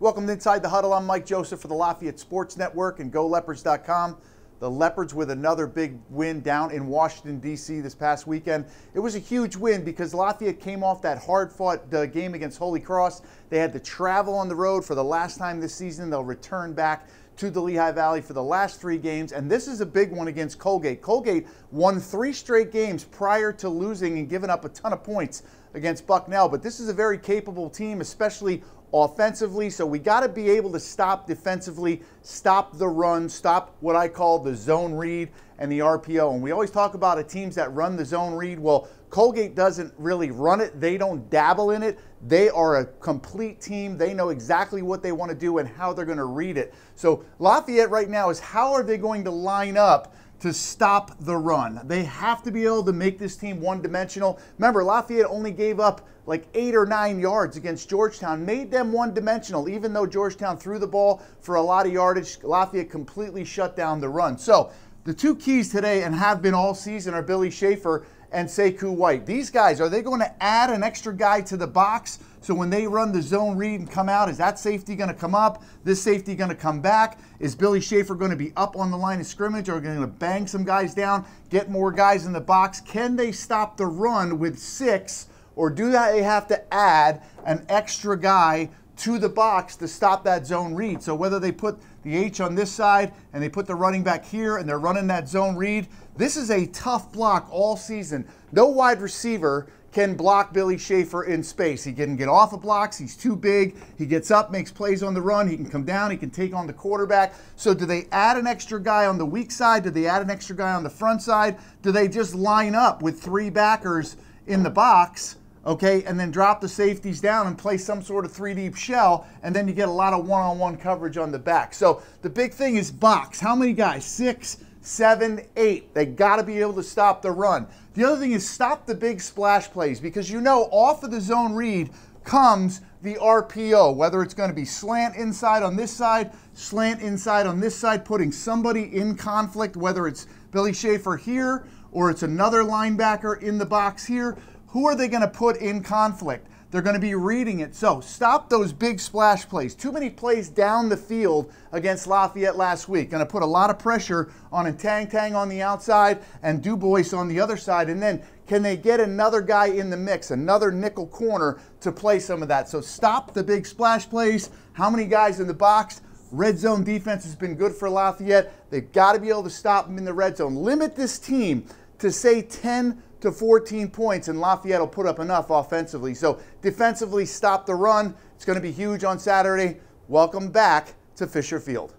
Welcome to Inside the Huddle. I'm Mike Joseph for the Lafayette Sports Network and GoLeopards.com. The Leopards with another big win down in Washington, D.C. this past weekend. It was a huge win because Lafayette came off that hard fought uh, game against Holy Cross. They had to travel on the road for the last time this season. They'll return back to the Lehigh Valley for the last three games, and this is a big one against Colgate. Colgate won three straight games prior to losing and giving up a ton of points against Bucknell, but this is a very capable team, especially offensively. So we got to be able to stop defensively, stop the run, stop what I call the zone read and the RPO. And we always talk about a teams that run the zone read. Well, Colgate doesn't really run it. They don't dabble in it. They are a complete team. They know exactly what they want to do and how they're going to read it. So Lafayette right now is how are they going to line up to stop the run. They have to be able to make this team one dimensional. Remember, Lafayette only gave up like eight or nine yards against Georgetown, made them one dimensional, even though Georgetown threw the ball for a lot of yardage. Lafayette completely shut down the run. So, the two keys today and have been all season are Billy Schaefer and Sekou White. These guys, are they going to add an extra guy to the box? So when they run the zone read and come out, is that safety going to come up? This safety going to come back? Is Billy Schaefer going to be up on the line of scrimmage or going to bang some guys down, get more guys in the box? Can they stop the run with six or do they have to add an extra guy to the box to stop that zone read. So whether they put the H on this side and they put the running back here and they're running that zone read, this is a tough block all season. No wide receiver can block Billy Schaefer in space. He can get off of blocks. He's too big. He gets up, makes plays on the run. He can come down. He can take on the quarterback. So do they add an extra guy on the weak side? Do they add an extra guy on the front side? Do they just line up with three backers in the box? Okay, and then drop the safeties down and play some sort of three deep shell, and then you get a lot of one on one coverage on the back. So the big thing is box. How many guys? Six, seven, eight. They got to be able to stop the run. The other thing is stop the big splash plays because you know off of the zone read comes the RPO, whether it's going to be slant inside on this side, slant inside on this side, putting somebody in conflict, whether it's Billy Schaefer here or it's another linebacker in the box here who are they going to put in conflict? They're going to be reading it. So stop those big splash plays. Too many plays down the field against Lafayette last week. Going to put a lot of pressure on a Tang Tang on the outside and Dubois on the other side. And then can they get another guy in the mix, another nickel corner to play some of that? So stop the big splash plays. How many guys in the box? Red zone defense has been good for Lafayette. They've got to be able to stop them in the red zone. Limit this team to say 10 to 14 points, and Lafayette will put up enough offensively. So defensively, stop the run. It's going to be huge on Saturday. Welcome back to Fisher Field.